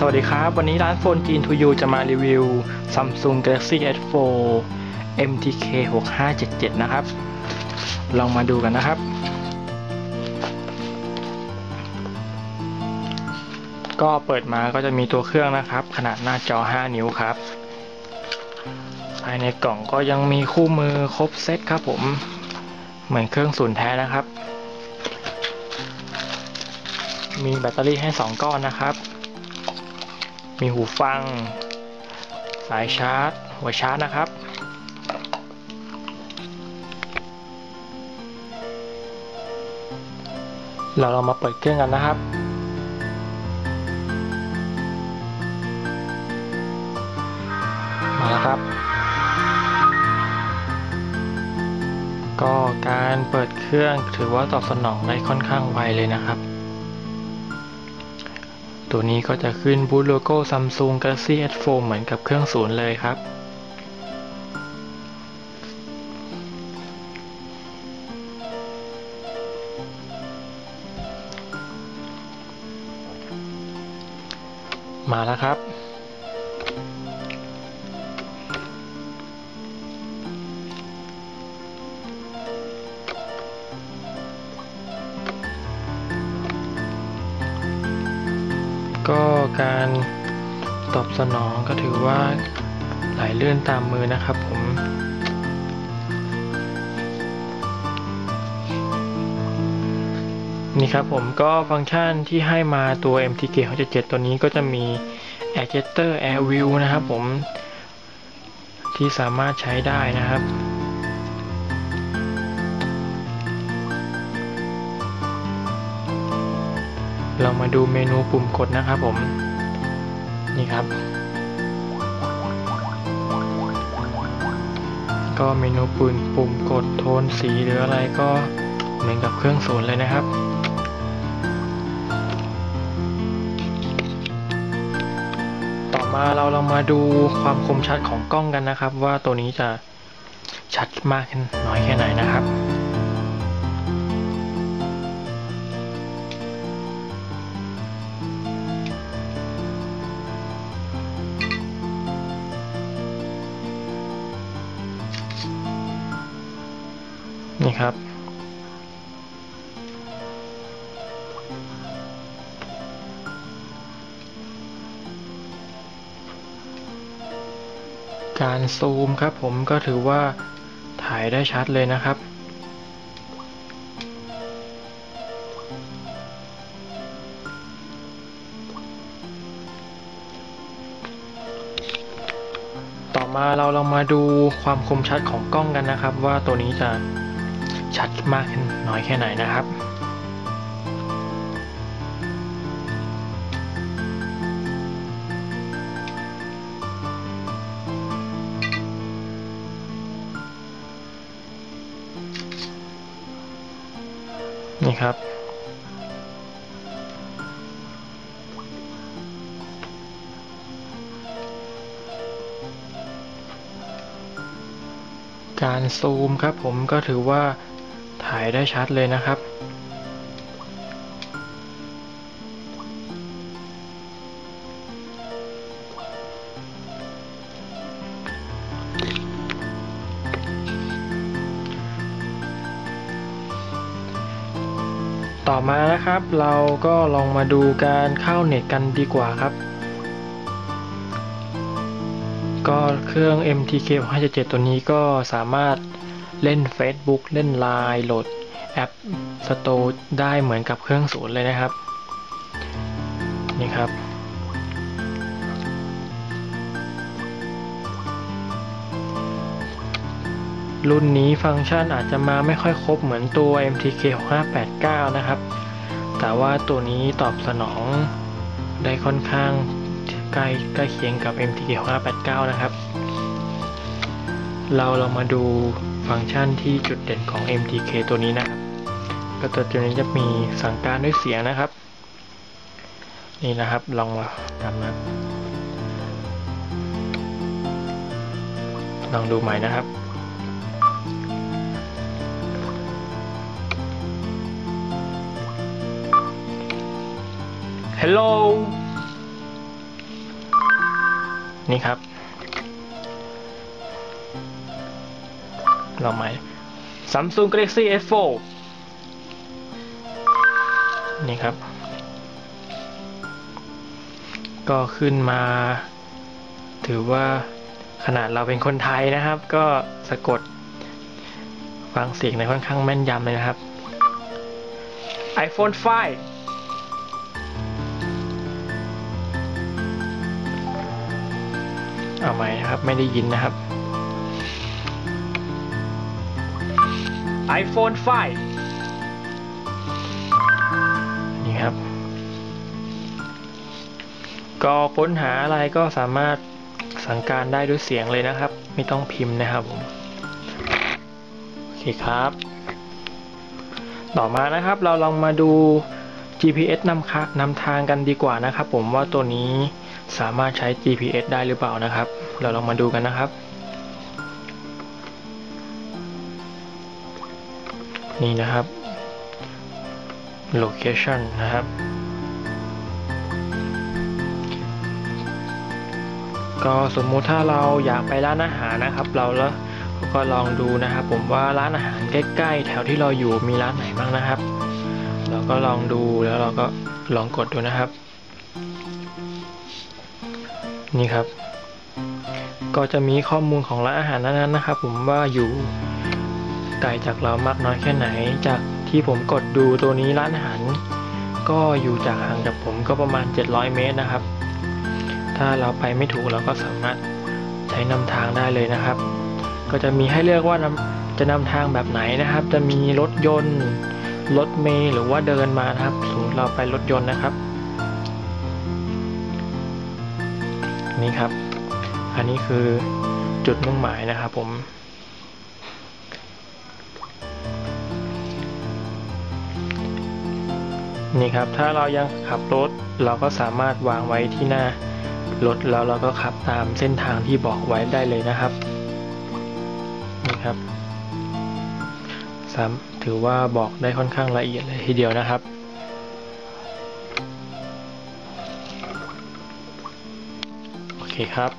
สวัสดีครับ วันนี้ร้านโฟนจีนทูยูจะมารีวิว Samsung Galaxy S4 MTK 6577 นะครับ ลองมาดูกันนะครับ ก็เปิดมาก็จะมีตัวเครื่องนะครับ ขนาดหน้าจอ 5 นิ้วครับ ภายในกล่องก็ยังมีคู่มือครบเซตครับผม เหมือนเครื่องศูนย์แท้นะครับ มีแบตเตอรี่ให้ 2 ก้อนนะครับ มีหูฟัง สายชาร์จ หัวชาร์จนะครับ เราเรามาเปิดเครื่องกันนะครับมาแล้วครับ ก็การเปิดเครื่องถือว่าตอบสนองได้ค่อนข้างไวเลยนะครับ ตัวนี้ก็จะขึ้นบูทโลโก้ Samsung Galaxy S4 เหมือนกับเครื่องศูนย์เลยครับ มาแล้วครับ การตอบสนองก็ถือว่าไหลเลื่อนตามมือนะครับผม นี่ครับผมก็ฟังก์ชันที่ให้มาตัว MTK 677 ตัวนี้ก็จะมี Adjuster Air View นะครับผม ที่สามารถใช้ได้นะครับเรามาดูเมนูปุ่มกดนะครับผม นี่ครับ ก็เมนูปุ่มปุ่มกดโทนสีหรืออะไรก็เหมือนกับเครื่องศูนย์เลยนะครับต่อมาเราเรามาดูความคมชัดของกล้องกันนะครับ ว่าตัวนี้จะชัดมากน้อยแค่ไหนนะครับ ครับ การซูมครับผมก็ถือว่าถ่ายได้ชัดเลยนะครับต่อมาเราเรามาดูความคมชัดของกล้องกันนะครับ ว่าตัวนี้จะ ชัดมากน้อยแค่ไหนนะครับ นี่ครับการซูมครับผมก็ถือว่า ถ่ายได้ชัดเลยนะครับ ต่อมานะครับเราก็ลองมาดูการเข้าเน็ตกันดีกว่าครับ ก็เครื่อง MTK 577ตัวนี้ก็สามารถ เล่น Facebook เล่น Line โหลดแอป Store ได้เหมือนกับเครื่องศูนย์เลยนะครับ นี่ครับ รุ่นนี้ฟังก์ชันอาจจะมาไม่ค่อยครบเหมือนตัว MTK 6589 นะครับ แต่ว่าตัวนี้ตอบสนองได้ค่อนข้างใกล้ใกล้เคียงกับ MTK 6589 นะครับ เราเรามาดู ฟังก์ชันที่จุดเด่นของ MTK ตัวนี้นะครับก็ตัวตัวนี้จะมีสั่งการด้วยเสียงนะครับ นี่นะครับลองมาทำนะลองดูใหม่นะครับ Hello นี่ครับ ลองไหม Samsung Galaxy S4 นี่ครับ ก็ขึ้นมา ถือว่าขนาดเราเป็นคนไทยนะครับ ก็สะกดฟังเสียงในค่อนข้างแม่นยำเลยนะครับ iPhone 5เอาใหม่นะครับ ไม่ได้ยินนะครับ iPhone 5 นี่ครับ ก็ค้นหาอะไรก็สามารถสั่งการได้ด้วยเสียงเลยนะครับ ไม่ต้องพิมพ์นะครับผมโอเคครับ ต่อมานะครับเราลองมาดู GPS นำคะนำทางกันดีกว่านะครับ ผมว่าตัวนี้สามารถใช้ GPS ได้หรือเปล่านะครับ เราลองมาดูกันนะครับ นี่นะครับ location นะครับ ก็สมมุติถ้าเราอยากไปร้านอาหารนะครับ เราแล้วก็ลองดูนะครับ ผมว่าร้านอาหารใกล้ๆ แถวที่เราอยู่มีร้านไหนบ้างนะครับ เราก็ลองดูแล้วเราก็ลองกดดูนะครับ นี่ครับ ก็จะมีข้อมูลของร้านอาหารนั้นๆนะครับ ผมว่าอยู่ ไกลจากเรามากน้อยแค่ไหน จากที่ผมกดดูตัวนี้ร้านอาหารก็อยู่จากห่างจากผมก็ประมาณ 700 เมตรนะครับ ถ้าเราไปไม่ถูกเราก็สามารถใช้นำทางได้เลยนะครับ ก็จะมีให้เลือกว่าจะนำทางแบบไหนนะครับ จะมีรถยนต์ รถเมล์หรือว่าเดินมานะครับสมมติเราไปรถยนต์นะครับ นี่ครับ อันนี้คือจุดมุ่งหมายนะครับผม นี่ครับถ้าเรายังขับรถเราก็สามารถวางไว้ที่หน้ารถแล้วเราก็ขับตามเส้นทางที่บอกไว้ได้เลยนะครับนี่ครับสามถือว่าบอกได้ค่อนข้างละเอียดเลยทีเดียวนะครับโอเคครับ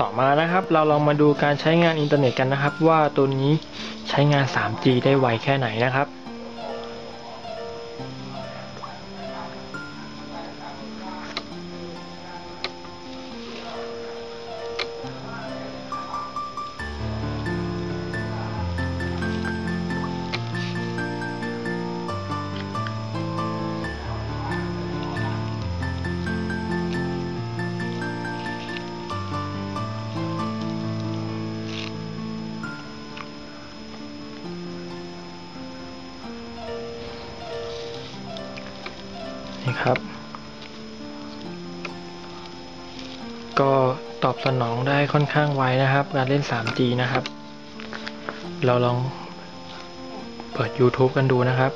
ต่อมานะครับเราลองมาดูการใช้งานอินเทอร์เน็ตกันนะครับ ว่าตัวนี้ใช้งาน 3G ได้ไวแค่ไหนนะครับ ก็ตอบสนองได้ค่อนข้างไวนะครับ การเล่น 3G นะครับ เราลองเปิด YouTube กันดูนะครับ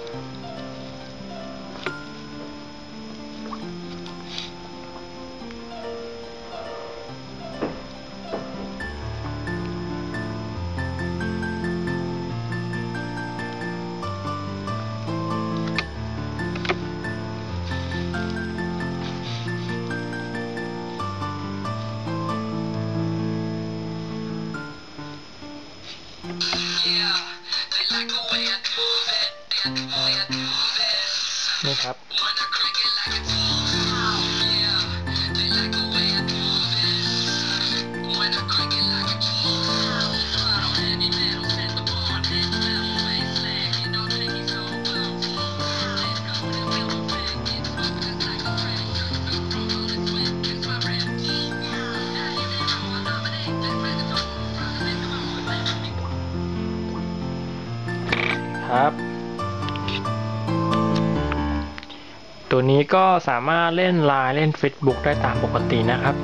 ตัวนี้ก็สามารถเล่นไลน์เล่น Facebook ได้ตามปกตินะครับ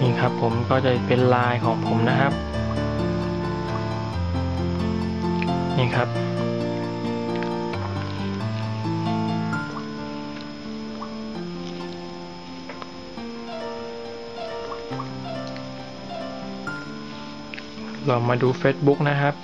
นี่ครับผมก็จะเป็นไลน์ของผมนะครับ นี่ครับ เรามาดู Facebook นะครับ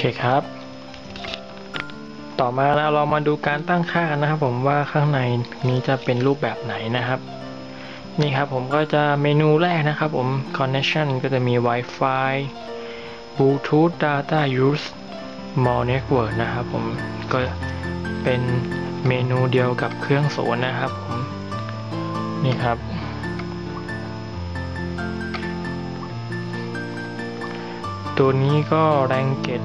เคครับ ต่อมานะเรามาดูการตั้งค่ากันนะครับ ผมว่าข้างในนี้จะเป็นรูปแบบไหนนะครับ นี่ครับผมก็จะเมนูแรกนะครับ ผม connection ก็จะมี Wi-Fi Bluetooth Data Use More Network นะครับ ผมก็เป็นเมนูเดียวกับเครื่องศูนนะครับผมนี่ครับ ตัวนี้ก็แรงเกต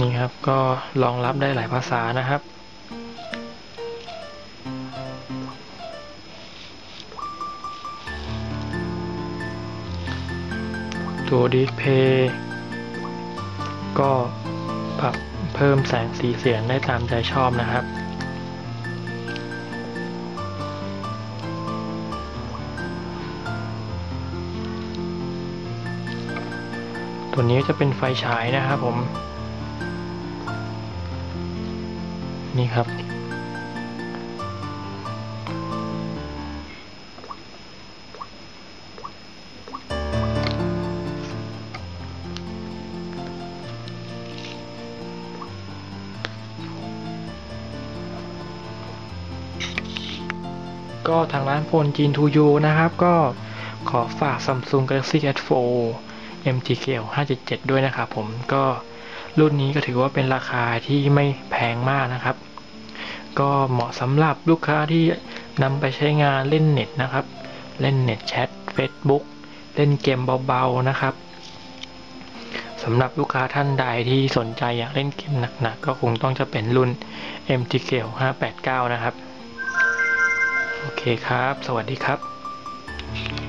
นี่ครับก็รองรับได้หลายภาษานะครับ ตัวดิสเพย์ก็ปรับเพิ่มแสงสีเสียงได้ตามใจชอบนะครับตัวนี้จะเป็นไฟฉายนะครับผม นี่ครับ ก็ทางร้านโฟนจีน 2U นะครับ ก็ขอฝาก Samsung Galaxy S4 MTK 577 ด้วยนะครับผมก็ รุ่นนี้ก็ถือว่าเป็นราคาที่ไม่แพงมากนะครับ ก็เหมาะสำหรับลูกค้าที่นำไปใช้งานเล่นเน็ตนะครับ เล่นเน็ตแชท Facebook เล่นเกมเบาๆนะครับสำหรับลูกค้าท่านใดที่สนใจอยากเล่นเกมหนักๆ ก็คงต้องจะเป็นรุ่น MTK 589 นะครับ โอเคครับ สวัสดีครับ